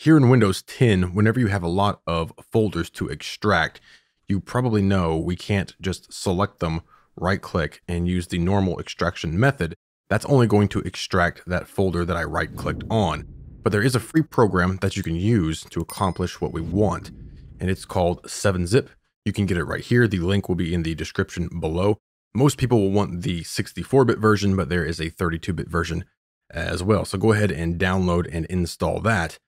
Here in Windows 10, whenever you have a lot of folders to extract, you probably know we can't just select them, right click, and use the normal extraction method. That's only going to extract that folder that I right clicked on. But there is a free program that you can use to accomplish what we want, and it's called 7-Zip. You can get it right here. The link will be in the description below. Most people will want the 64-bit version, but there is a 32-bit version as well. So go ahead and download and install that.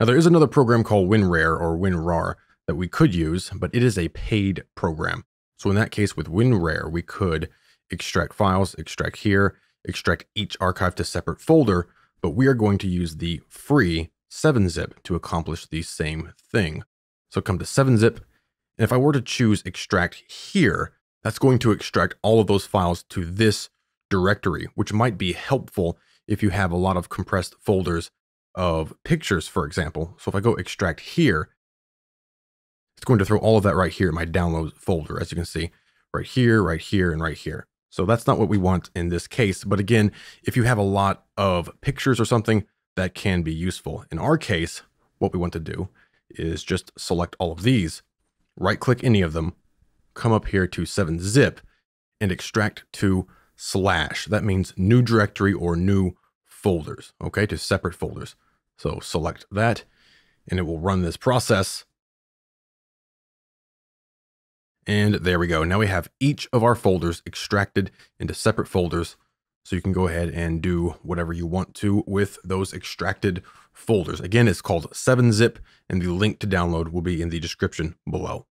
Now, there is another program called WinRAR or WinRAR that we could use, but it is a paid program. So in that case, with WinRAR, we could extract files, extract here, extract each archive to separate folder, but we are going to use the free 7-zip to accomplish the same thing. So come to 7-zip, and if I were to choose extract here, that's going to extract all of those files to this directory, which might be helpful if you have a lot of compressed folders of pictures, for example. So if I go extract here, it's going to throw all of that right here in my downloads folder, as you can see, right here, right here, and right here. So that's not what we want in this case. But again, if you have a lot of pictures or something, that can be useful. In our case, what we want to do is just select all of these, right click any of them, come up here to 7-zip and extract to slash. That means new directory or new folders, okay, to separate folders. So select that and it will run this process. And there we go. Now we have each of our folders extracted into separate folders. So you can go ahead and do whatever you want to with those extracted folders. Again, it's called 7-Zip and the link to download will be in the description below.